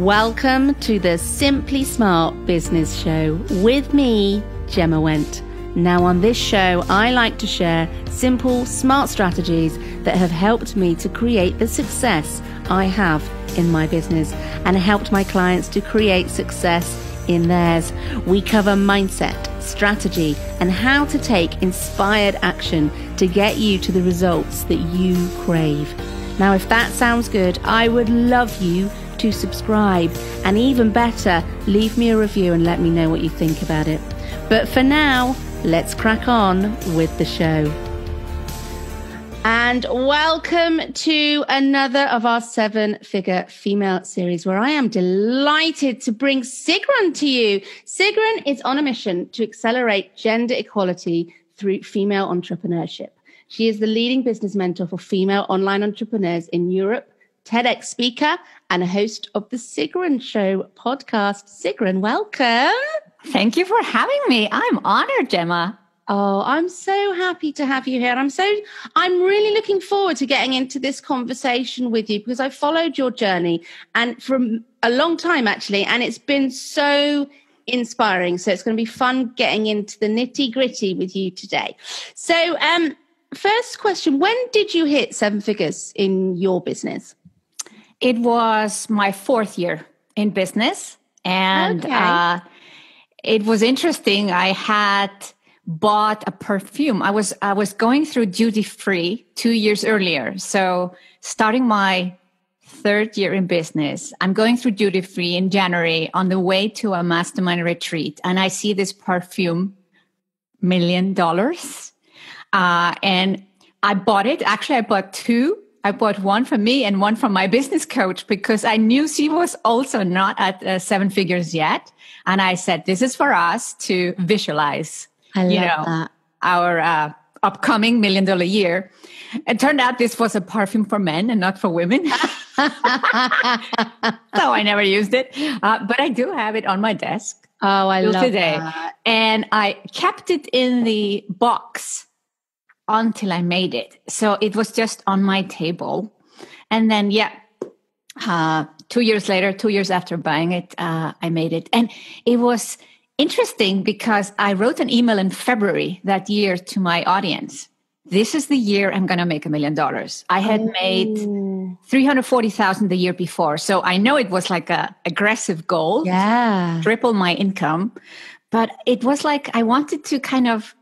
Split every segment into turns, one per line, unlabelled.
Welcome to the Simply Smart Business Show with me, Gemma Went. Now, on this show, I like to share simple, smart strategies that have helped me to create the success I have in my business and helped my clients to create success in theirs. We cover mindset, strategy, and how to take inspired action to get you to the results that you crave. Now, if that sounds good, I would love you to subscribe and even better, leave me a review and let me know what you think about it. But for now, let's crack on with the show. And welcome to another of our seven figure female series where I am delighted to bring Sigrun to you. Sigrun is on a mission to accelerate gender equality through female entrepreneurship. She is the leading business mentor for female online entrepreneurs in Europe, TEDx speaker, and a host of the Sigrun Show podcast. Sigrun, welcome.
Thank you for having me. I'm honored, Gemma.
Oh, I'm so happy to have you here. I'm so, I'm really looking forward to getting into this conversation with you because I followed your journey and from a long time actually, and it's been so inspiring. So it's going to be fun getting into the nitty gritty with you today. So, um, first question, when did you hit seven figures in your business?
It was my fourth year in business and, okay. uh, it was interesting. I had, bought a perfume. I was I was going through duty free 2 years earlier. So starting my third year in business, I'm going through duty free in January on the way to a mastermind retreat and I see this perfume million dollars. Uh, and I bought it. Actually, I bought two. I bought one for me and one from my business coach because I knew she was also not at uh, seven figures yet. And I said, this is for us to visualize
I you know, that.
our uh, upcoming million dollar year. It turned out this was a perfume for men and not for women. so I never used it. Uh, but I do have it on my desk.
Oh, I love today. That.
And I kept it in the box until I made it. So it was just on my table. And then, yeah, uh, two years later, two years after buying it, uh, I made it. And it was interesting because I wrote an email in February that year to my audience. This is the year I'm going to make a million dollars. I had oh. made 340,000 the year before. So I know it was like a aggressive goal.
Yeah.
Triple my income. But it was like I wanted to kind of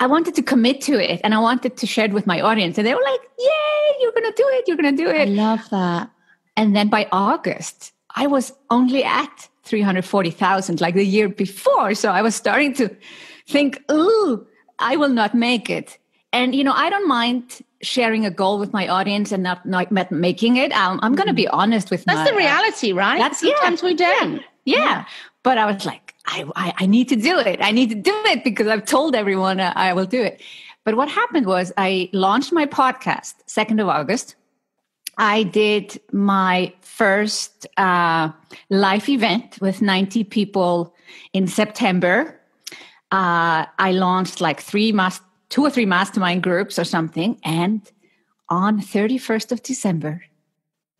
I wanted to commit to it and I wanted to share it with my audience. And they were like, Yay, you're gonna do it, you're gonna do it. I
love that.
And then by August, I was only at 340,000 like the year before. So I was starting to think, ooh, I will not make it. And, you know, I don't mind sharing a goal with my audience and not, not making it. Um, I'm going to be honest with
That's
my,
the reality, right?
That's
Sometimes
yeah,
we don't.
Yeah. yeah. But I was like, I, I, I, need to do it. I need to do it because I've told everyone I will do it. But what happened was I launched my podcast 2nd of August. I did my first uh, live event with 90 people in September. Uh, I launched like three mas- two or three mastermind groups or something. And on 31st of December,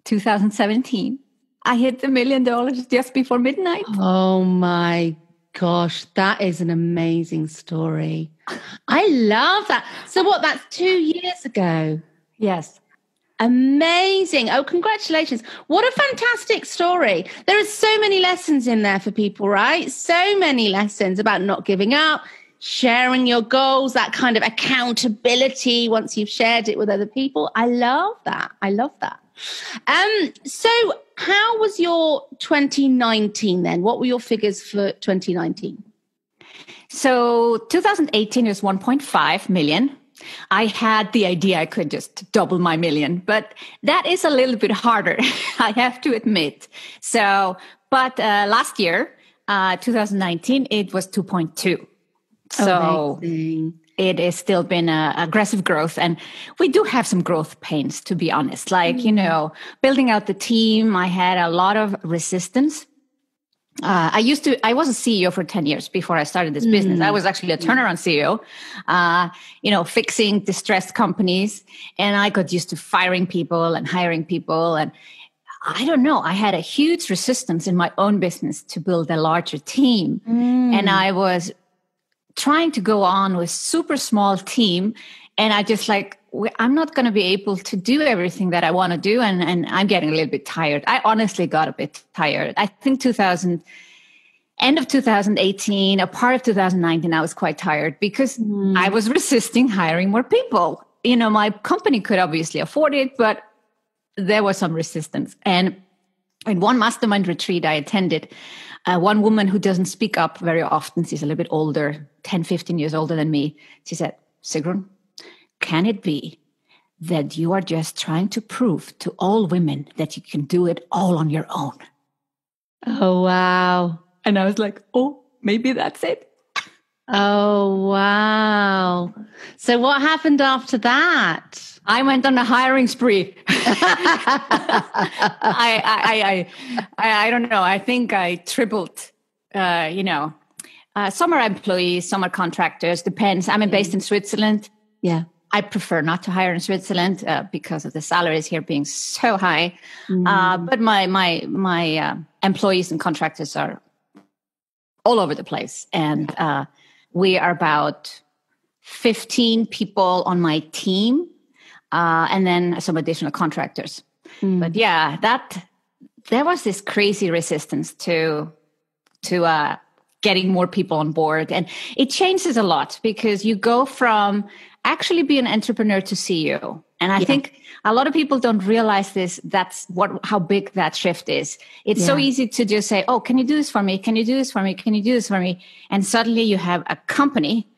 2017, I hit the million dollars just before midnight.
Oh my gosh, that is an amazing story. I love that. So, what, that's two years ago?
Yes.
Amazing. Oh, congratulations. What a fantastic story. There are so many lessons in there for people, right? So many lessons about not giving up, sharing your goals, that kind of accountability once you've shared it with other people. I love that. I love that. Um, so how was your 2019 then? What were your figures for 2019?
So 2018 was 1.5 million. I had the idea I could just double my million, but that is a little bit harder, I have to admit. So, but uh, last year, uh, 2019, it was 2.2. So Amazing. It has still been a aggressive growth. And we do have some growth pains, to be honest. Like, mm. you know, building out the team, I had a lot of resistance uh, I used to, I was a CEO for 10 years before I started this mm. business. I was actually a turnaround CEO, uh, you know, fixing distressed companies. And I got used to firing people and hiring people. And I don't know. I had a huge resistance in my own business to build a larger team. Mm. And I was trying to go on with super small team. And I just like, I'm not going to be able to do everything that I want to do. And, and I'm getting a little bit tired. I honestly got a bit tired. I think 2000, end of 2018, a part of 2019, I was quite tired because mm. I was resisting hiring more people. You know, my company could obviously afford it, but there was some resistance. And in one mastermind retreat I attended, uh, one woman who doesn't speak up very often, she's a little bit older, 10, 15 years older than me, she said, Sigrun, can it be that you are just trying to prove to all women that you can do it all on your own?
Oh, wow.
And I was like, oh, maybe that's it.
Oh, wow. So what happened after that?
I went on a hiring spree. I, I, I, I, I, don't know. I think I tripled, uh, you know, uh, some are employees, some are contractors, depends. I'm based in Switzerland.
Yeah.
I prefer not to hire in Switzerland uh, because of the salaries here being so high. Mm. but my, my, my employees and contractors are all over the place. And uh, we are about 15 people on my team uh, and then some additional contractors. Mm. But yeah, that there was this crazy resistance to to uh, getting more people on board, and it changes a lot because you go from actually be an entrepreneur to CEO. And I yeah. think a lot of people don't realize this. That's what, how big that shift is. It's yeah. so easy to just say, Oh, can you do this for me? Can you do this for me? Can you do this for me? And suddenly you have a company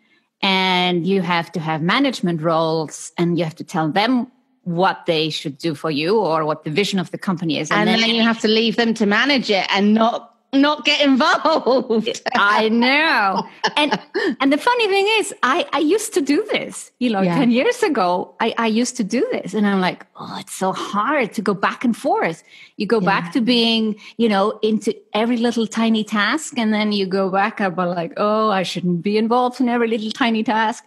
and you have to have management roles and you have to tell them what they should do for you or what the vision of the company is
and, and then, then, you have to leave them to manage it and not not get involved.
I know. And and the funny thing is, I, I used to do this, you know, yeah. 10 years ago, I, I used to do this. And I'm like, oh, it's so hard to go back and forth. You go yeah. back to being, you know, into every little tiny task. And then you go back up like, oh, I shouldn't be involved in every little tiny task.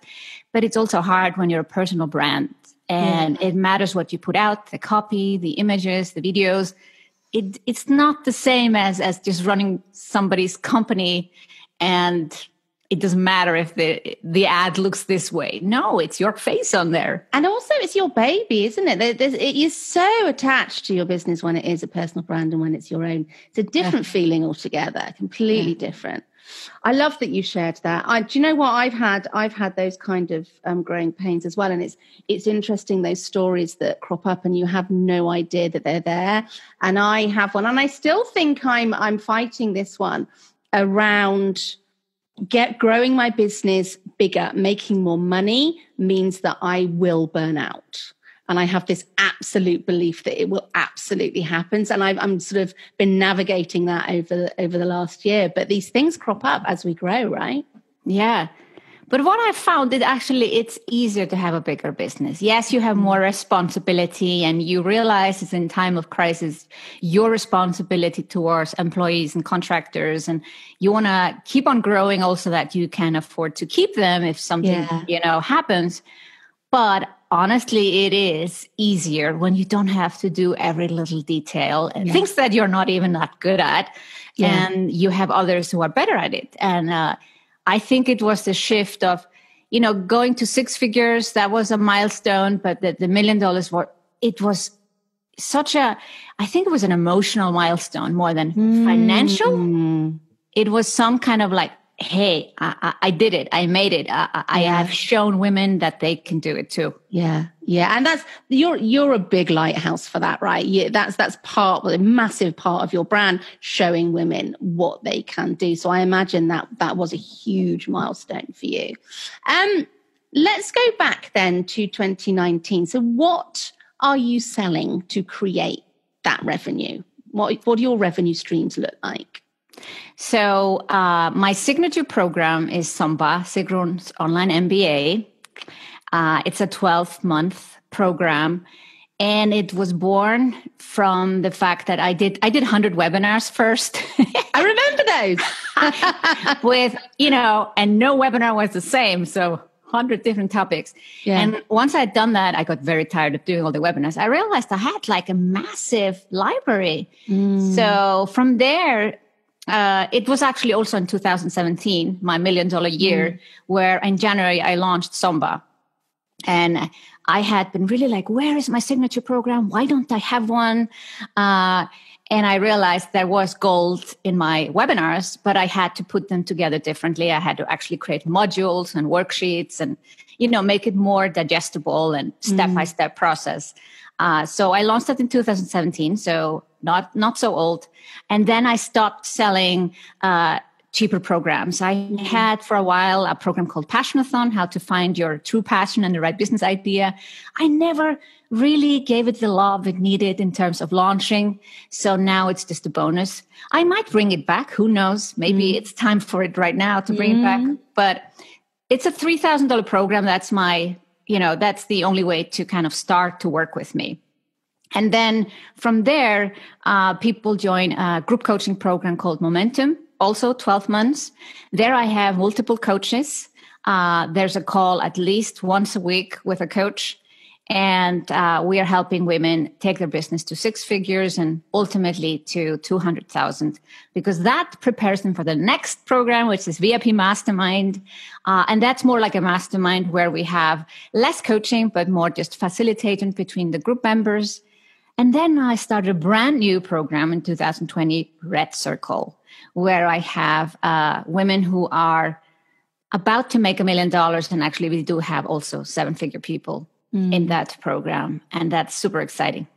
But it's also hard when you're a personal brand and yeah. it matters what you put out, the copy, the images, the videos it, it's not the same as as just running somebody's company and it doesn't matter if the the ad looks this way. No, it's your face on there,
and also it's your baby, isn't it? There's, it is so attached to your business when it is a personal brand and when it's your own. It's a different yeah. feeling altogether, completely yeah. different. I love that you shared that. I, do you know what I've had? I've had those kind of um, growing pains as well, and it's it's interesting those stories that crop up, and you have no idea that they're there. And I have one, and I still think I'm I'm fighting this one around get growing my business bigger, making more money means that I will burn out. And I have this absolute belief that it will absolutely happen. And I've I'm sort of been navigating that over the, over the last year. But these things crop up as we grow, right?
Yeah. But what I found is actually it's easier to have a bigger business. Yes, you have mm. more responsibility and you realize it's in time of crisis, your responsibility towards employees and contractors. And you want to keep on growing also that you can afford to keep them if something, yeah. you know, happens. But honestly, it is easier when you don't have to do every little detail and yeah. things that you're not even that good at. Yeah. And you have others who are better at it. And uh, I think it was the shift of, you know, going to six figures. That was a milestone, but the, the million dollars were, it was such a, I think it was an emotional milestone more than mm. financial. It was some kind of like, hey, I, I, did it. I made it. I, I yeah. have shown women that they can do it too.
Yeah, yeah, and that's you're you're a big lighthouse for that, right? Yeah, that's that's part, a massive part of your brand, showing women what they can do. So I imagine that that was a huge milestone for you. Um, let's go back then to 2019. So what are you selling to create that revenue? What what do your revenue streams look like?
So uh, my signature program is Somba, Sigrun's Online MBA. Uh, it's a 12 month program. And it was born from the fact that I did I did 100 webinars first.
I remember those.
With, you know, and no webinar was the same. So 100 different topics. Yeah. And once I'd done that, I got very tired of doing all the webinars. I realized I had like a massive library. Mm. So from there, uh, it was actually also in 2017, my million dollar year, mm. where in January I launched Somba. And I had been really like, where is my signature program? Why don't I have one? Uh, and I realized there was gold in my webinars, but I had to put them together differently. I had to actually create modules and worksheets and, you know, make it more digestible and step by step process. Uh, so I launched that in 2017. So not, not so old. And then I stopped selling, uh, cheaper programs. I had for a while a program called Passionathon, how to find your true passion and the right business idea. I never really gave it the love it needed in terms of launching. So now it's just a bonus. I might bring it back. Who knows? Maybe mm. it's time for it right now to bring mm. it back. Mm-hmm. But it's a $3,000 program. That's my, you know, that's the only way to kind of start to work with me. And then from there, uh, people join a group coaching program called Momentum also 12 months. There I have multiple coaches. Uh, there's a call at least once a week with a coach. And uh, we are helping women take their business to six figures and ultimately to 200,000 because that prepares them for the next program, which is VIP Mastermind. Uh, and that's more like a mastermind where we have less coaching, but more just facilitating between the group members. And then I started a brand new program in 2020, Red Circle where I have uh, women who are about to make a million dollars. And actually, we do have also seven figure people mm. in that program. And that's super exciting.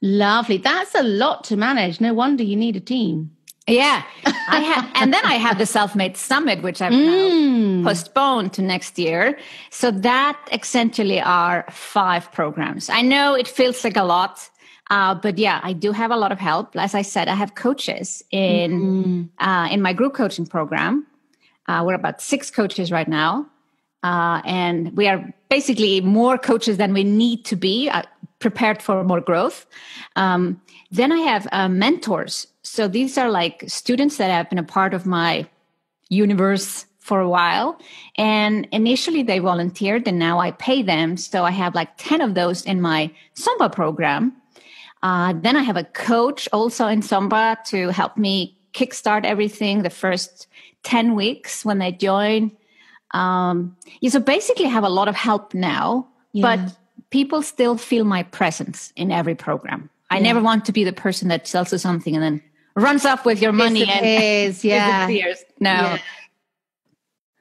Lovely. That's a lot to manage. No wonder you need a team.
Yeah, I have, and then I have the Self-Made Summit, which I've mm. postponed to next year. So that essentially are five programs. I know it feels like a lot, uh, but yeah, I do have a lot of help. As I said, I have coaches in mm-hmm. uh, in my group coaching program. Uh, we're about six coaches right now, uh, and we are basically more coaches than we need to be, uh, prepared for more growth. Um, then I have uh, mentors. So these are like students that have been a part of my universe for a while. And initially they volunteered and now I pay them. So I have like 10 of those in my Somba program. Uh, then I have a coach also in Somba to help me kickstart everything the first 10 weeks when they join. Um, yeah, so basically I have a lot of help now, yeah. but people still feel my presence in every program. I yeah. never want to be the person that sells you something and then runs off with your money
and yeah.
disappears. No. Yeah.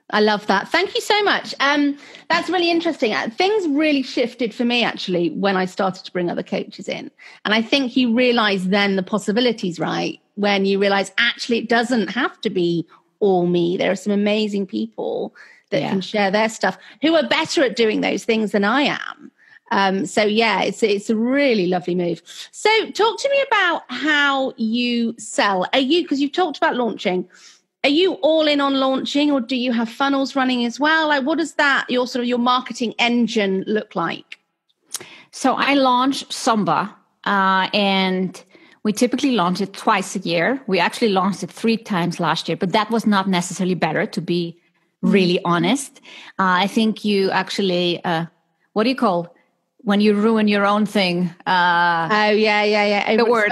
I love that. Thank you so much. Um, that's really interesting. Uh, things really shifted for me actually when I started to bring other coaches in. And I think you realize then the possibilities, right? When you realize actually it doesn't have to be all me. There are some amazing people that yeah. can share their stuff who are better at doing those things than I am. Um, so yeah, it's it's a really lovely move. So talk to me about how you sell. Are you because you've talked about launching? are you all in on launching or do you have funnels running as well like what does that your sort of your marketing engine look like
so i launch Somba, uh, and we typically launch it twice a year we actually launched it three times last year but that was not necessarily better to be really mm-hmm. honest uh, i think you actually uh, what do you call when you ruin your own thing
uh, oh yeah yeah yeah
the word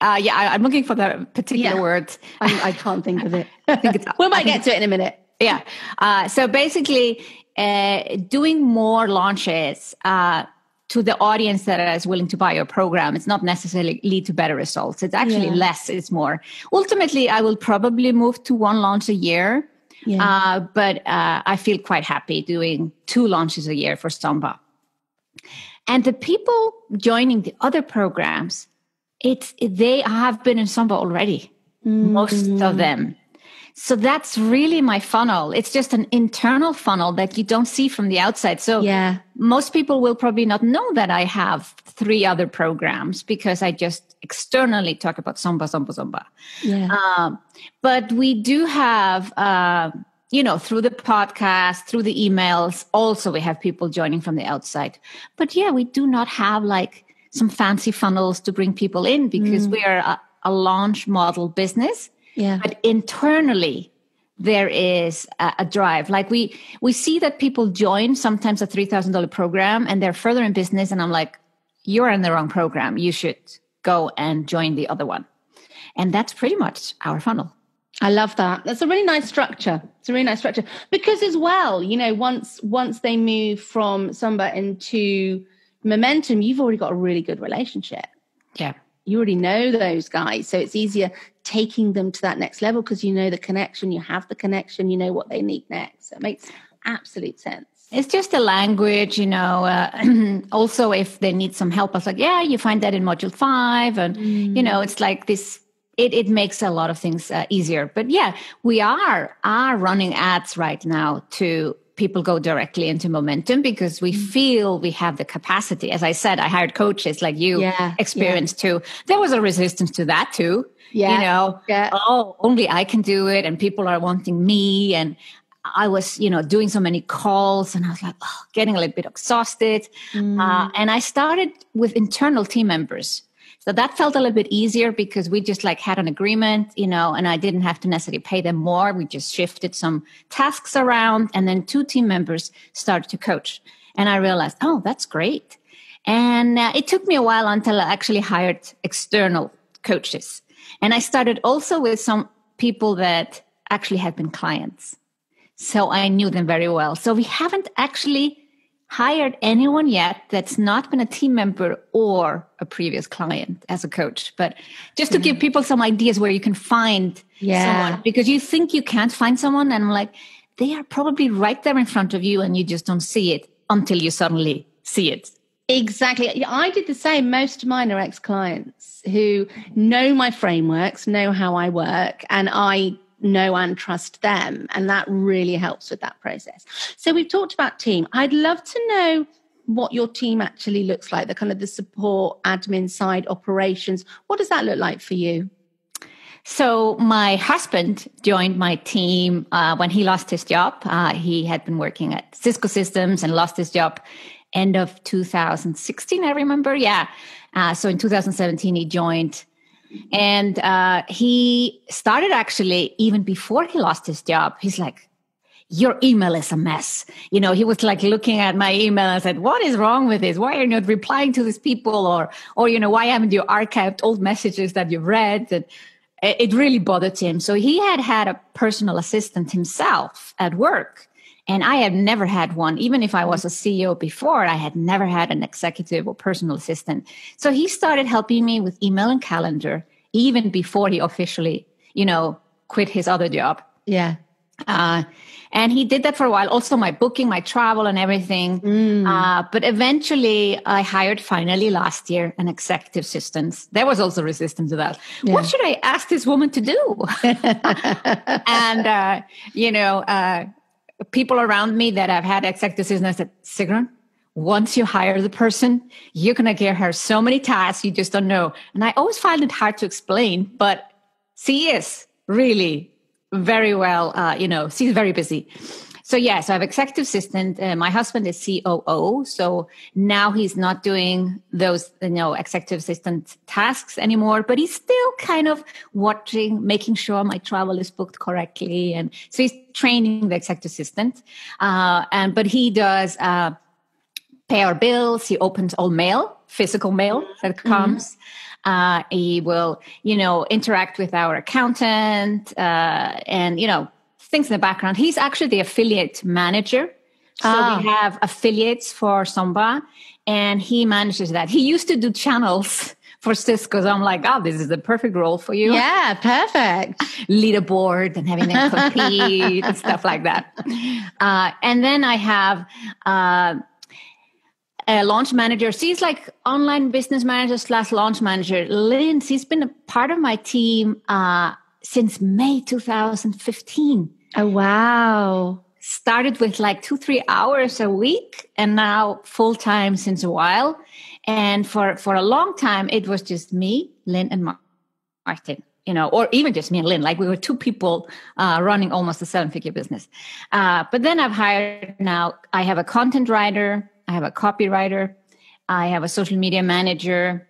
uh, yeah, I, am looking for that particular
yeah.
word.
I, I, can't think of it. I think it's, we might get to it in a minute.
Yeah. Uh, so basically, uh, doing more launches uh, to the audience that is willing to buy your program, it's not necessarily lead to better results. It's actually yeah. less, it's more. Ultimately, I will probably move to one launch a year. Yeah. Uh, but uh, I feel quite happy doing two launches a year for Somba. And the people joining the other programs, it's they have been in Somba already, mm-hmm. most of them. So that's really my funnel. It's just an internal funnel that you don't see from the outside. So
yeah,
most people will probably not know that I have three other programs because I just externally talk about Somba, Somba, Somba.
Yeah. Um,
but we do have, uh, you know, through the podcast, through the emails, also we have people joining from the outside. But yeah, we do not have like some fancy funnels to bring people in because mm. we are a, a launch model business.
Yeah.
But internally, there is a, a, drive. Like we we see that people join sometimes a three thousand dollar program and they're further in business, and I'm like, you're in the wrong program. You should go and join the other one. And that's pretty much our funnel.
I love that. That's a really nice structure. It's a really nice structure because as well, you know, once once they move from Somba into momentum, you've already got a really good relationship.
Yeah.
You already know those guys. So it's easier taking them to that next level because you know the connection, you have the connection, you know what they need next. So it makes absolute sense.
It's just a language, you know. Uh, also, if they need some help, I was like, yeah, you find that in module five. And, mm. you know, it's like this it, it makes a lot of things uh, easier. But yeah, we are are running ads right now to people go directly into momentum because we mm. feel we have the capacity. As I said, I hired coaches like you yeah, experienced yeah. too. There was a resistance to that too. Yeah. You know, yeah. oh, only I can do it and people are wanting me. And I was, you know, doing so many calls and I was like, oh, getting a little bit exhausted. Mm. Uh, and I started with internal team members so that felt a little bit easier because we just like had an agreement, you know, and I didn't have to necessarily pay them more. We just shifted some tasks around and then two team members started to coach. And I realized, oh, that's great. And uh, it took me a while until I actually hired external coaches. And I started also with some people that actually had been clients. So I knew them very well. So we haven't actually hired anyone yet that's not been a team member or a previous client as a coach but just to give people some ideas where you can find yeah. someone because you think you can't find someone and I'm like they are probably right there in front of you and you just don't see it until you suddenly see it
Exactly. I did the same. Most of mine are ex clients who know my frameworks, know how I work, and I know and trust them. And that really helps with that process. So we've talked about team. I'd love to know what your team actually looks like, the kind of the support, admin side, operations. What does that look like for you?
So my husband joined my team uh, when he lost his job. Uh, he had been working at Cisco Systems and lost his job end of 2016. I remember, yeah. Uh, so in 2017, he joined and uh, he started actually even before he lost his job. He's like, your email is a mess. You know, he was like looking at my email and said, what is wrong with this? Why are you not replying to these people? Or, or, you know, why haven't you archived old messages that you've read? And it really bothered him. So he had had a personal assistant himself at work. And I had never had one. Even if I was a CEO before, I had never had an executive or personal assistant. So he started helping me with email and calendar even before he officially, you know, quit his other job.
Yeah.
Uh, and he did that for a while. Also, my booking, my travel, and everything. Mm. Uh, but eventually, I hired finally last year an executive assistant. There was also resistance to that. Yeah. What should I ask this woman to do? and uh, you know, uh, people around me that have had executive assistants said, Sigrun, once you hire the person, you're going to give her so many tasks you just don't know. And I always find it hard to explain, but she is really very well, uh, you know, she's very busy. So yeah, so I have executive assistant. Uh, my husband is COO, so now he's not doing those, you know, executive assistant tasks anymore. But he's still kind of watching, making sure my travel is booked correctly, and so he's training the executive assistant. Uh, and but he does uh, pay our bills. He opens all mail, physical mail that mm-hmm. comes. Mm-hmm. Uh, he will, you know, interact with our accountant uh, and you know things in the background. He's actually the affiliate manager. So we ah. have affiliates for Somba and he manages that. He used to do channels for Cisco. So I'm like, oh, this is the perfect role for you.
Yeah, perfect.
Leaderboard and having them compete and stuff like that. Uh, and then I have uh, a launch manager. She's like online business manager slash launch manager. Lynn, she's been a part of my team uh, since May 2015.
Oh, wow.
Started with like two, three hours a week and now full time since a while. And for, for a long time, it was just me, Lynn, and Martin, you know, or even just me and Lynn. Like we were two people uh, running almost a seven figure business. Uh, but then I've hired now, I have a content writer, I have a copywriter, I have a social media manager,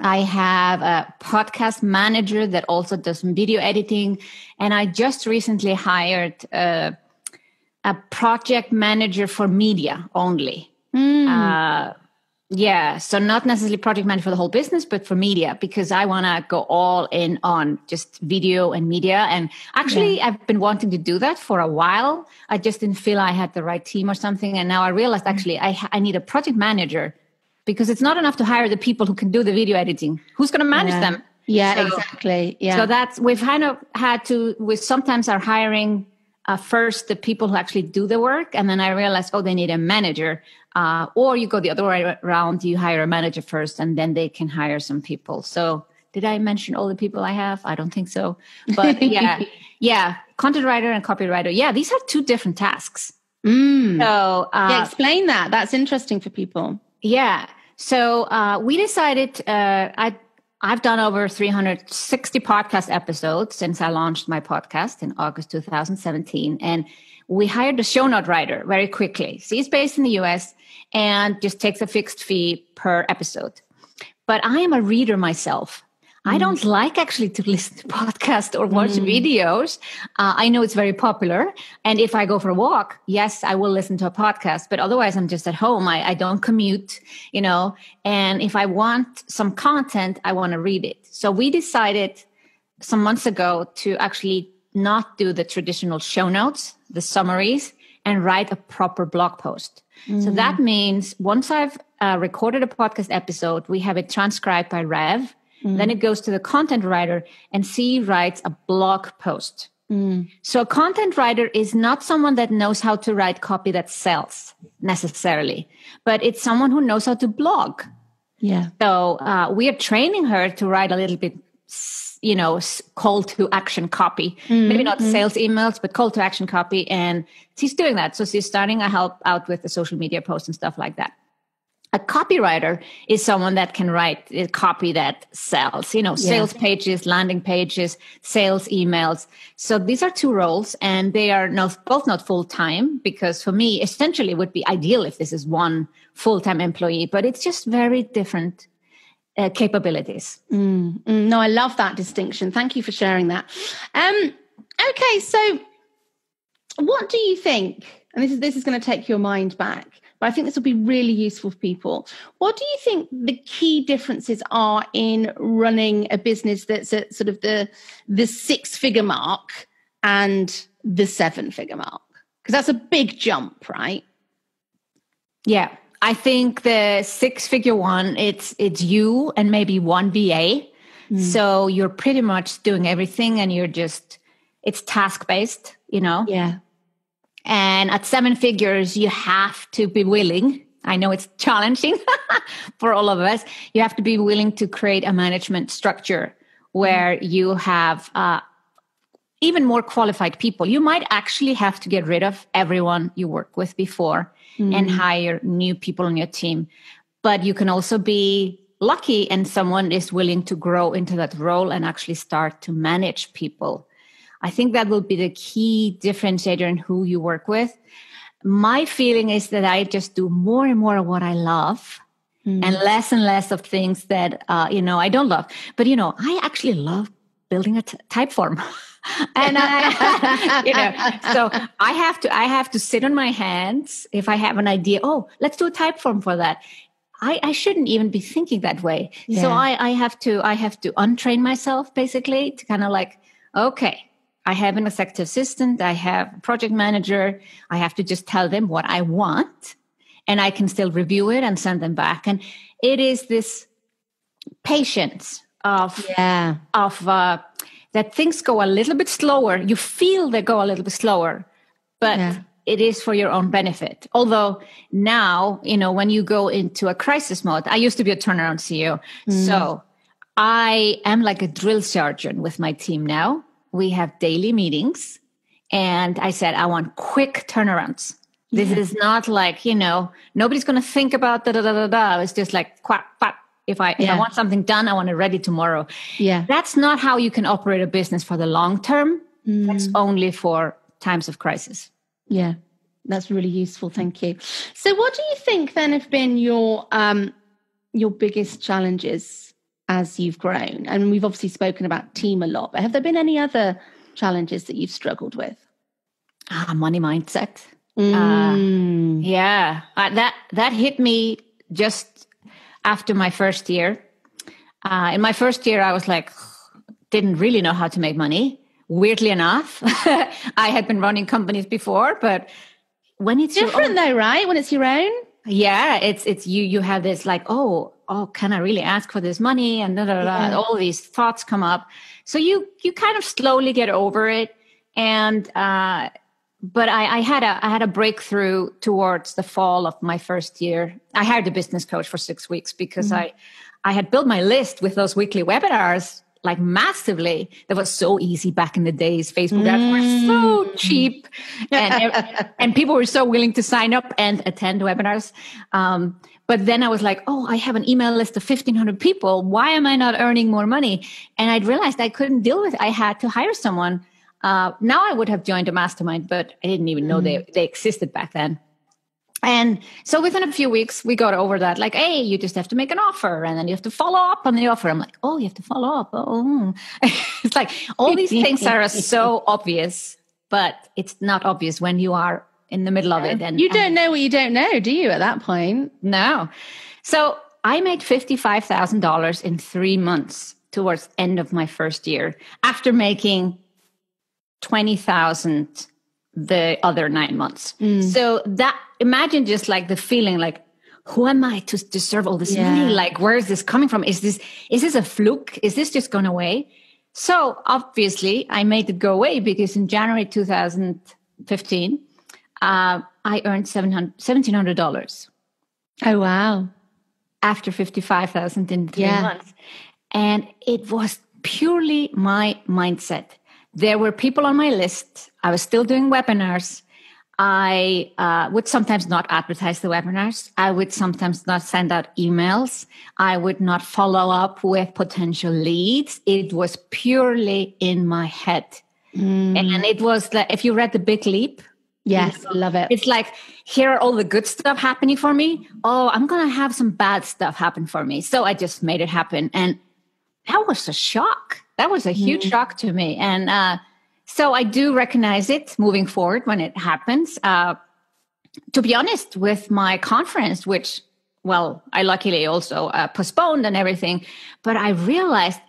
I have a podcast manager that also does video editing. And I just recently hired a, a project manager for media only. Mm. Uh, yeah. So not necessarily project manager for the whole business, but for media because I want to go all in on just video and media. And actually, yeah. I've been wanting to do that for a while. I just didn't feel I had the right team or something. And now I realized actually I, I need a project manager because it's not enough to hire the people who can do the video editing. Who's going to manage
yeah.
them?
Yeah, so, exactly. Yeah.
So that's we've kind of had to. We sometimes are hiring uh, first the people who actually do the work, and then I realized, oh, they need a manager. Uh, or you go the other way around. You hire a manager first, and then they can hire some people. So did I mention all the people I have? I don't think so. But yeah, yeah, content writer and copywriter. Yeah, these are two different tasks.
Mm. So uh, yeah, explain that. That's interesting for people.
Yeah. So uh, we decided. Uh, I I've done over 360 podcast episodes since I launched my podcast in August 2017, and we hired a show note writer very quickly. She's based in the US and just takes a fixed fee per episode. But I am a reader myself. I don't mm. like actually to listen to podcasts or watch mm. videos. Uh, I know it's very popular. And if I go for a walk, yes, I will listen to a podcast, but otherwise I'm just at home. I, I don't commute, you know, and if I want some content, I want to read it. So we decided some months ago to actually not do the traditional show notes, the summaries, and write a proper blog post. Mm. So that means once I've uh, recorded a podcast episode, we have it transcribed by Rev Mm. Then it goes to the content writer and she writes a blog post. Mm. So a content writer is not someone that knows how to write copy that sells necessarily, but it's someone who knows how to blog.
Yeah.
So uh, we are training her to write a little bit, you know, call to action copy. Mm-hmm. Maybe not mm-hmm. sales emails, but call to action copy. And she's doing that. So she's starting to help out with the social media posts and stuff like that a copywriter is someone that can write a copy that sells you know yeah. sales pages landing pages sales emails. So these are two roles and they are not both not full time because for me essentially it would be ideal if this is one full time employee but it's just very different uh, capabilities.
Mm, mm, no i love that distinction. Thank you for sharing that. Um okay so what do you think and this is this is going to take your mind back but I think this will be really useful for people. What do you think the key differences are in running a business that's at sort of the the six figure mark and the seven figure mark? Because that's a big jump, right?
Yeah. I think the six figure one, it's it's you and maybe one VA. Mm. So you're pretty much doing everything and you're just it's task based, you know?
Yeah.
And at seven figures, you have to be willing. I know it's challenging for all of us. You have to be willing to create a management structure where you have uh, even more qualified people. You might actually have to get rid of everyone you work with before mm. and hire new people on your team. But you can also be lucky and someone is willing to grow into that role and actually start to manage people I think that will be the key differentiator in who you work with. My feeling is that I just do more and more of what I love mm. and less and less of things that, uh, you know, I don't love. But, you know, I actually love building a t- Typeform. and I, you know, so I have to, I have to sit on my hands if I have an idea. Oh, let's do a Typeform for that. I, I shouldn't even be thinking that way. Yeah. So I, I have to, I have to untrain myself basically to kind of like, okay, I have an executive assistant, I have a project manager. I have to just tell them what I want and I can still review it and send them back. And it is this patience of,
yeah.
of, uh, that things go a little bit slower. You feel they go a little bit slower, but yeah. it is for your own benefit. Although now, you know, when you go into a crisis mode, I used to be a turnaround CEO. Mm. So I am like a drill sergeant with my team now we have daily meetings. And I said, I want quick turnarounds. This yeah. is not like, you know, nobody's going to think about da da da da da. It's just like quack, quack. If I, yeah. if I want something done, I want it ready tomorrow.
Yeah.
That's not how you can operate a business for the long term. Mm. That's only for times of crisis.
Yeah. That's really useful. Thank you. So what do you think then have been your, um, your biggest challenges as you've grown? And we've obviously spoken about team a lot, but have there been any other challenges that you've struggled with?
Ah, money mindset. Mm. Uh, yeah, uh, that that hit me just after my first year. Uh, in my first year, I was like, didn't really know how to make money. Weirdly enough, I had been running companies before, but when it's
different own, though, right? When it's your own,
yeah, it's it's you. You have this like, oh, oh, can I really ask for this money? And da, da, da, yeah. all these thoughts come up. So you you kind of slowly get over it, and uh, but I, I, had a I had a breakthrough towards the fall of my first year. I hired a business coach for six weeks because mm-hmm. I I had built my list with those weekly webinars like massively. That was so easy back in the days. Facebook ads were so mm. cheap, and and people were so willing to sign up and attend webinars. Um, but then I was like, oh, I have an email list of 1500 people. Why am I not earning more money? And I realized I couldn't deal with it. I had to hire someone. Uh, now I would have joined a mastermind, but I didn't even know mm. they, they existed back then. And so within a few weeks, we got over that. Like, hey, you just have to make an offer and then you have to follow up on the offer. I'm like, oh, you have to follow up. Oh, it's like all these things are so obvious, but it's not obvious when you are in the middle of it.
And you don't know what you don't know, do you, at that point?
No. So I made $55,000 in three months towards end of my first year after making 20,000 the other nine months. Mm. So that imagine just like the feeling like, who am I to deserve all this yeah. money? Like, where is this coming from? Is this, is this a fluke? Is this just gone away? So obviously I made it go away because in January 2015, uh, I earned $1,700.
Oh, wow.
After 55,000 in three yeah. months. And it was purely my mindset there were people on my list. I was still doing webinars. I uh, would sometimes not advertise the webinars. I would sometimes not send out emails. I would not follow up with potential leads. It was purely in my head. Mm. And it was like, if you read The Big Leap,
Yes, you know, love it.
It's like, here are all the good stuff happening for me. Oh, I'm going to have some bad stuff happen for me. So I just made it happen. And that was a shock. That was a huge mm-hmm. shock to me. And uh, so I do recognize it moving forward when it happens. Uh, to be honest, with my conference, which, well, I luckily also uh, postponed and everything, but I realized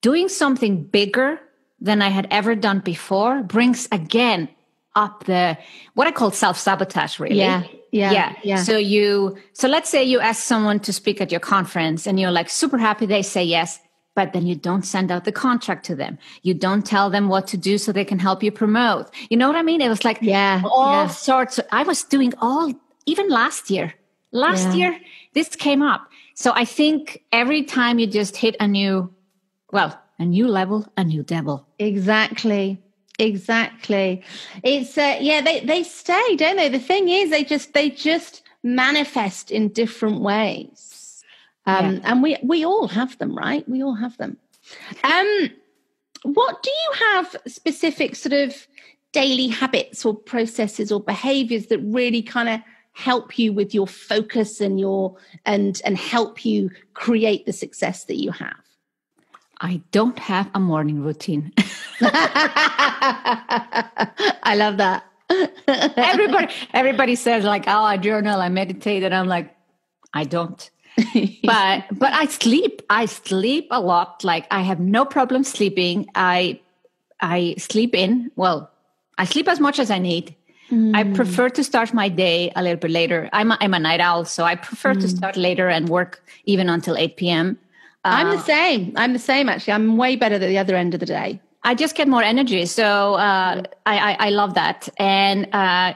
doing something bigger than I had ever done before brings again up the what I call self sabotage, really.
Yeah. Yeah,
yeah. Yeah. So you, so let's say you ask someone to speak at your conference and you're like super happy they say yes but then you don't send out the contract to them. You don't tell them what to do so they can help you promote. You know what I mean? It was like
yeah,
all
yeah.
sorts. Of, I was doing all, even last year. Last yeah. year, this came up. So I think every time you just hit a new, well, a new level, a new devil.
Exactly. Exactly. It's uh, yeah, they they stay, don't they? The thing is, they just they just manifest in different ways. Um, yeah. And we we all have them, right? We all have them. Um, what do you have specific sort of daily habits or processes or behaviors that really kind of help you with your focus and your and and help you create the success that you have?
I don't have a morning routine.
I love that.
everybody everybody says like, "Oh, I journal, I meditate," and I'm like, I don't. but but I sleep. I sleep a lot. Like I have no problem sleeping. I I sleep in. Well, I sleep as much as I need. Mm. I prefer to start my day a little bit later. I'm a, I'm a night owl, so I prefer mm. to start later and work even until 8 p.m.
I'm the uh, same. I'm the same, actually. I'm way better at the other end of the day.
I just get more energy. So uh, I, I, I, love that. And uh,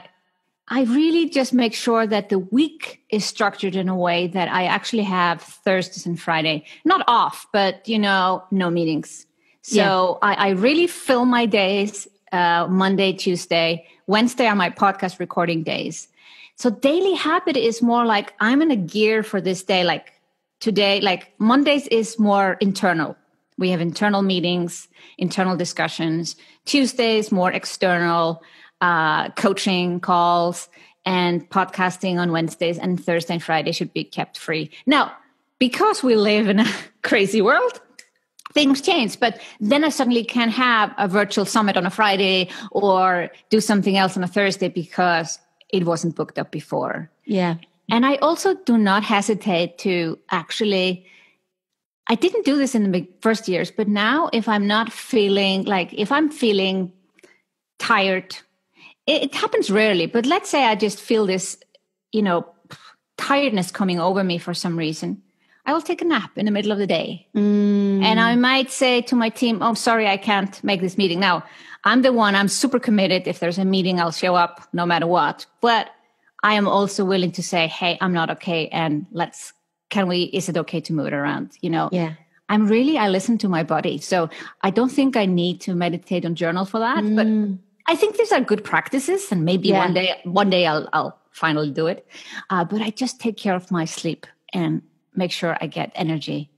I really just make sure that the week is structured in a way that I actually have Thursdays and Friday, not off, but you know, no meetings. So yeah. I, I, really fill my days, uh, Monday, Tuesday, Wednesday are my podcast recording days. So daily habit is more like I'm in a gear for this day. Like today, like Mondays is more internal. We have internal meetings, internal discussions. Tuesdays more external uh, coaching calls and podcasting on Wednesdays and Thursday and Friday should be kept free. Now, because we live in a crazy world, things change. But then I suddenly can have a virtual summit on a Friday or do something else on a Thursday because it wasn't booked up before.
Yeah.
And I also do not hesitate to actually, I didn't do this in the first years, but now if I'm not feeling like, if I'm feeling tired, it, it happens rarely, but let's say I just feel this, you know, tiredness coming over me for some reason. I will take a nap in the middle of the day.
Mm.
And I might say to my team, Oh, sorry, I can't make this meeting. Now, I'm the one, I'm super committed. If there's a meeting, I'll show up no matter what. But I am also willing to say, Hey, I'm not okay. And let's, can we, is it okay to move it around? You know?
Yeah.
I'm really, I listen to my body. So I don't think I need to meditate on journal for that. Mm. But I think these are good practices. And maybe yeah. one day, one day I'll, I'll finally do it. Uh, but I just take care of my sleep and make sure I get energy.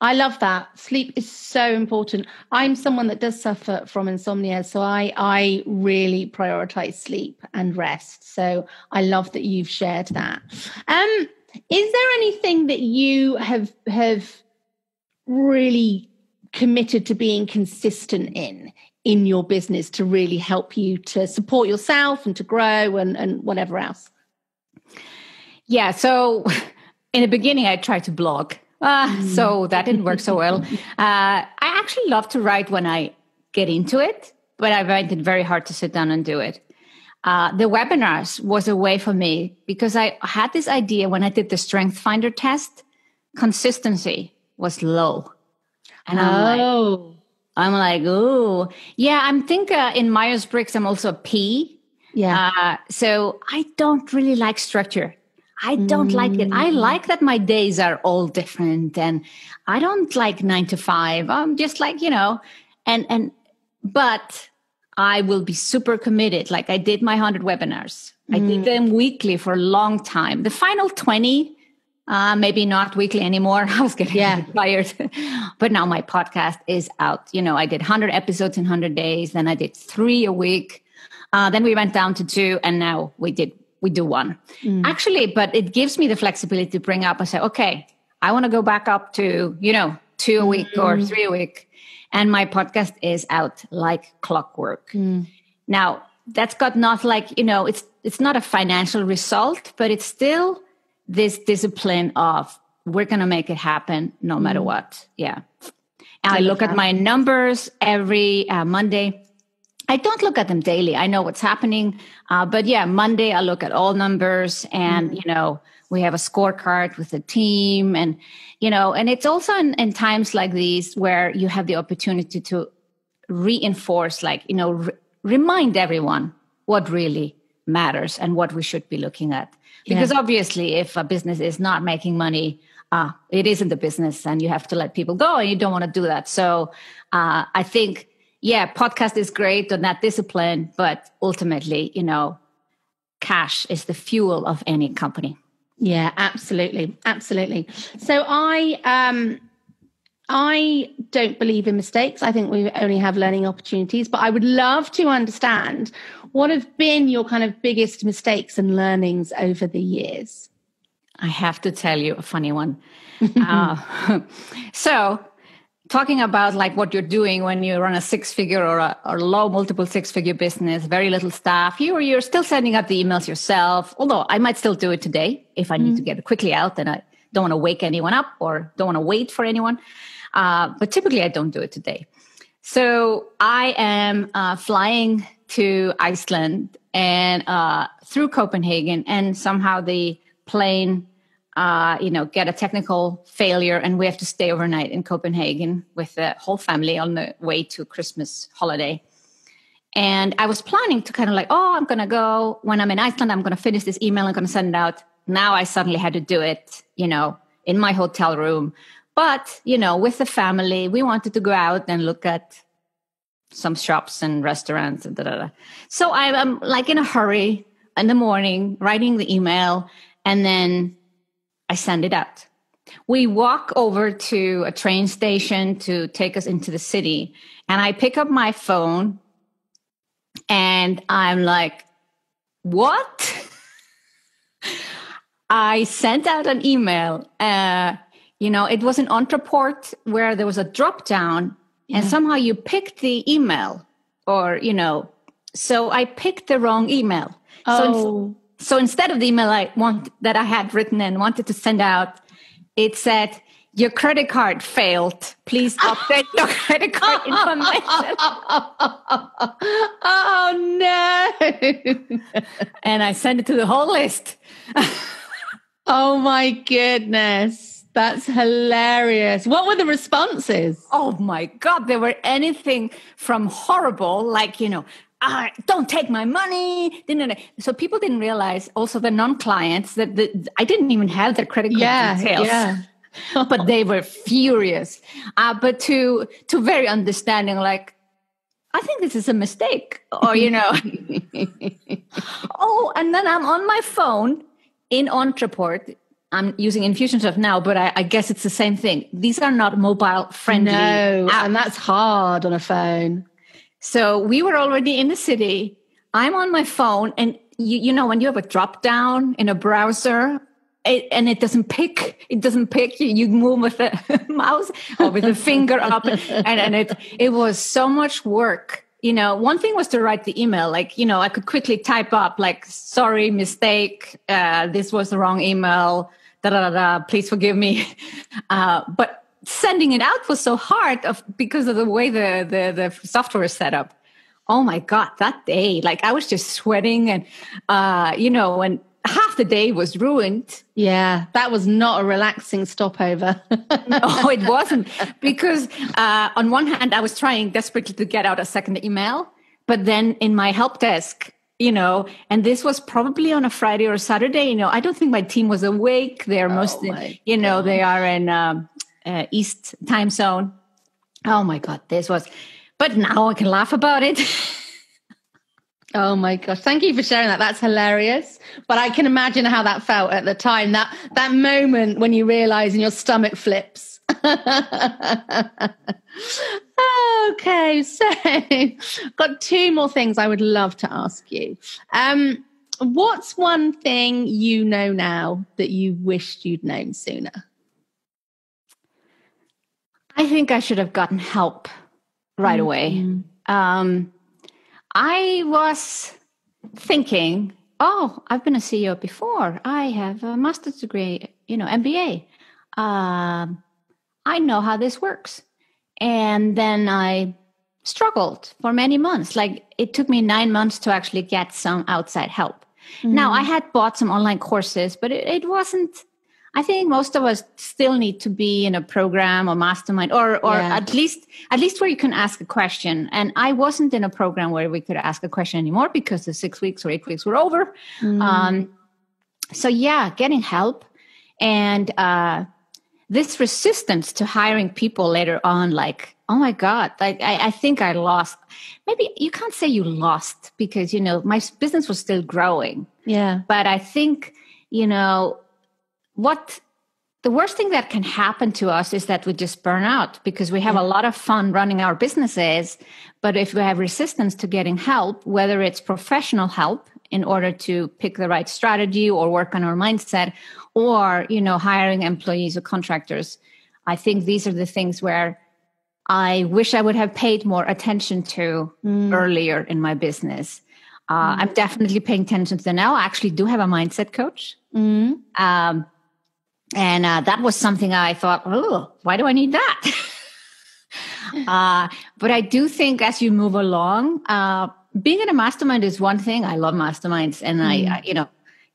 I love that. Sleep is so important. I'm someone that does suffer from insomnia, so I I really prioritize sleep and rest. So I love that you've shared that. Um, is there anything that you have have really committed to being consistent in in your business to really help you to support yourself and to grow and, and whatever else?
Yeah, so in the beginning, I tried to blog. Uh, mm. So that didn't work so well. Uh, I actually love to write when I get into it, but I find it very hard to sit down and do it. Uh, the webinars was a way for me because I had this idea when I did the Strength Finder test, consistency was low.
And oh. I'm like,
I'm like, oh, yeah, I'm think uh, in Myers Briggs, I'm also a P.
Yeah.
Uh, so I don't really like structure. I don't mm. like it. I mm. like that my days are all different and I don't like nine to five. I'm just like, you know, and, and, but I will be super committed. Like I did my 100 webinars. Mm. I did mm. them weekly for a long time. The final 20, uh, maybe not weekly anymore. I was getting yeah. tired. but now my podcast is out. You know, I did 100 episodes in 100 days. Then I did three a week. Uh, then we went down to two, and now we did we do one. Mm. Actually, but it gives me the flexibility to bring up and say, okay, I want to go back up to, you know, two a week mm. or three a week. And my podcast is out like clockwork. Mm. Now, that's got not like, you know, it's it's not a financial result, but it's still this discipline of we're going to make it happen no matter mm. what. Yeah. And I look at my numbers every uh, Monday I don't look at them daily. I know what's happening. Uh, but yeah, Monday I look at all numbers and, mm-hmm. you know, we have a scorecard with the team and, you know, and it's also in, in times like these where you have the opportunity to reinforce, like, you know, re- remind everyone what really matters and what we should be looking at. Because yeah. obviously, if a business is not making money, uh, it isn't a business and you have to let people go and you don't want to do that. So uh, I think yeah, podcast is great on that discipline, but ultimately, you know, cash is the fuel of any company.
Yeah, absolutely. Absolutely. So I um I don't believe in mistakes. I think we only have learning opportunities, but I would love to understand what have been your kind of biggest mistakes and learnings over the years.
I have to tell you a funny one. uh, so talking about like what you're doing when you run a six figure or a or low multiple six figure business, very little staff, you you're still sending out the emails yourself. Although I might still do it today if I need mm. to get it quickly out and I don't want to wake anyone up or don't want to wait for anyone. Uh, but typically I don't do it today. So I am uh, flying to Iceland and uh, through Copenhagen, and somehow the plane uh, you know, get a technical failure, and we have to stay overnight in Copenhagen with the whole family on the way to Christmas holiday. And I was planning to kind of like, oh, I'm going to go when I'm in Iceland, I'm going to finish this email, I'm to send it out. Now I suddenly had to do it, you know, in my hotel room. But, you know, with the family, we wanted to go out and look at some shops and restaurants and da da da. So I'm like in a hurry in the morning, writing the email, and then I send it out. We walk over to a train station to take us into the city. And I pick up my phone and I'm like, what? I sent out an email. Uh, you know, it was an Ontraport where there was a drop down, yeah. and somehow you picked the email, or you know, so I picked the wrong email.
Oh.
So, so instead of the email I want that I had written and wanted to send out, it said your credit card failed. Please update your credit card information.
oh no.
and I sent it to the whole list.
oh my goodness. That's hilarious. What were the responses?
Oh my God. There were anything from horrible, like, you know, uh, don't take my money. So people didn't realize also the non-clients that the, I didn't even have their credit card
yeah,
details.
Yeah.
but they were furious. Uh, but to to very understanding, like I think this is a mistake, or you know, oh, and then I'm on my phone in Ontraport. I'm using Infusionsoft now, but I, I, guess it's the same thing. These are not mobile friendly.
No, apps. and that's hard on a phone.
So we were already in the city. I'm on my phone, and you, you know when you have a drop down in a browser it, and it doesn't pick it doesn't pick you you move with the mouse or with the finger up and, and it it was so much work you know one thing was to write the email like you know i could quickly type up like sorry mistake uh, this was the wrong email da da da, please forgive me uh, but sending it out was so hard of because of the way the the, the software is set up oh my god that day like i was just sweating and uh, you know and half the day was ruined.
Yeah, that was not a relaxing stopover.
no, it wasn't. Because uh, on one hand, I was trying desperately to get out a second email, but then in my help desk, you know, and this was probably on a Friday or Saturday, you know, I don't think my team was awake. They're oh mostly, you know, God. they are in um, uh, East time zone. Oh my God, this was, but now I can laugh about it.
Oh my gosh. Thank you for sharing that. That's hilarious. But I can imagine how that felt at the time. That that moment when you realize and your stomach flips. okay, so got two more things I would love to ask you. Um, what's one thing you know now that you wished you'd known sooner?
I think I should have gotten help right mm-hmm. away. Um, I was thinking, oh, I've been a CEO before. I have a master's degree, you know, MBA. Um, I know how this works. And then I struggled for many months. Like it took me nine months to actually get some outside help. Mm-hmm. Now I had bought some online courses, but it, it wasn't I think most of us still need to be in a program or mastermind or or yeah. at least at least where you can ask a question. And I wasn't in a program where we could ask a question anymore because the six weeks or eight weeks were over. Mm. Um, so yeah, getting help and uh, this resistance to hiring people later on, like, oh my God, like I, I think I lost. Maybe you can't say you lost because you know my business was still growing.
Yeah,
but I think you know what the worst thing that can happen to us is that we just burn out because we have a lot of fun running our businesses. But if we have resistance to getting help, whether it's professional help in order to pick the right strategy or work on our mindset or, you know, hiring employees or contractors, I think these are the things where I wish I would have paid more attention to mm. earlier in my business. Uh, mm. I'm definitely paying attention to now. I actually do have a mindset coach.
Mm.
Um, and uh, that was something I thought, oh, why do I need that? uh, but I do think as you move along, uh, being in a mastermind is one thing. I love masterminds, and mm. I, I, you know,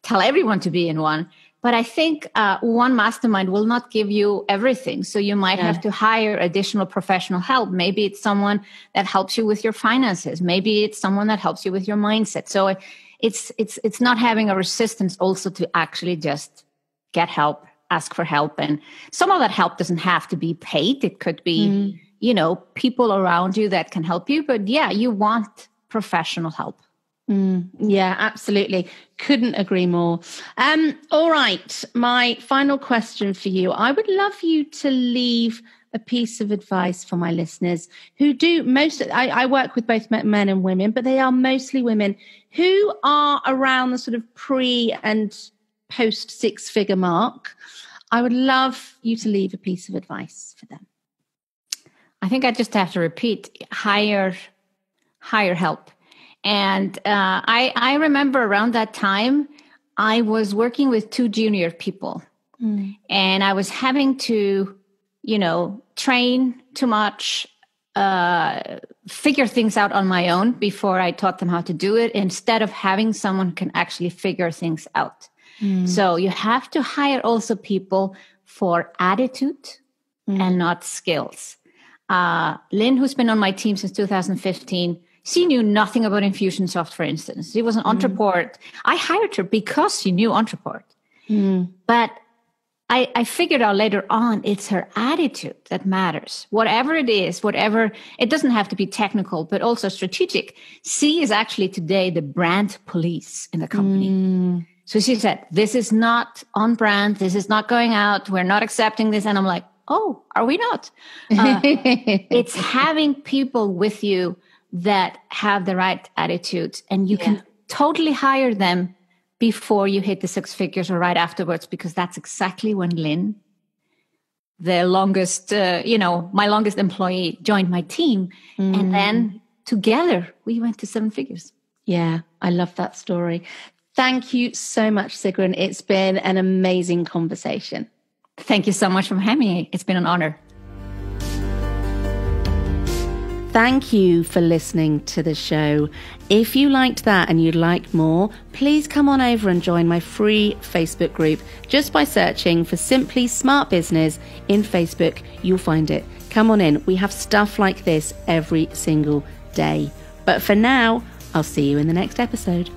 tell everyone to be in one. But I think uh, one mastermind will not give you everything. So you might yeah. have to hire additional professional help. Maybe it's someone that helps you with your finances. Maybe it's someone that helps you with your mindset. So it's it's it's not having a resistance also to actually just get help ask for help. And some of that help doesn't have to be paid. It could be mm. you know people around you that can help you. But yeah you want professional help.
Mm. yeah absolutely. Couldn't agree more. Um all right. My final question for you. I would love you to leave a piece of advice for my listeners who do most I, I work with both men and women but they are mostly women who are around the sort of pre and post six figure mark, I would love you to leave a piece of advice for them.
I think I just have to repeat hire hire help. And uh, I I remember around that time I was working with two junior people, mm. and I was having to, you know, train too much, uh, figure things out on my own before I taught them how to do it, instead of having someone can actually figure things out. Mm. So you have to hire also people for attitude mm. and not skills. Uh, Lynn, who's been on my team since 2015, she knew nothing about Infusionsoft, for instance. She was an mm. Ontraport. I hired her because she knew Ontraport. Mm. But I, I figured out later on it's her attitude that matters. Whatever it is, whatever, it doesn't have to be technical, but also strategic. She is actually today the brand police in the company. Mm. So she said, This is not on brand. This is not going out. We're not accepting this. And I'm like, Oh, are we not? Uh, it's having people with you that have the right attitude and you yeah. can totally hire them before you hit the six figures or right afterwards because that's exactly when lynn the longest uh, you know my longest employee joined my team mm. and then together we went to seven figures
yeah i love that story thank you so much sigrun it's been an amazing conversation
thank you so much for having me it's been an honor
Thank you for listening to the show. If you liked that and you'd like more, please come on over and join my free Facebook group. Just by searching for Simply Smart Business in Facebook, you'll find it. Come on in. We have stuff like this every single day. But for now, I'll see you in the next episode.